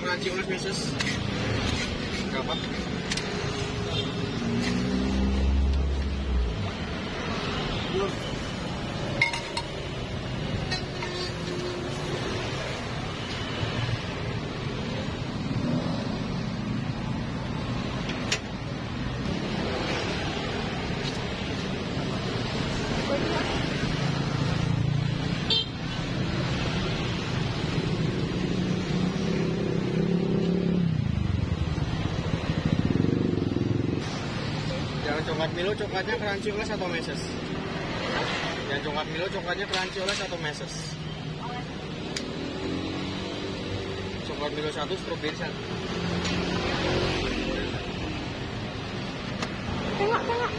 crunchy pieces. Berapa? Yang coklat Milo coklatnya crunchy oles atau meses? Yang coklat Milo coklatnya crunchy oles atau meses? Coklat Milo satu strawberry satu. Tengok, tengok.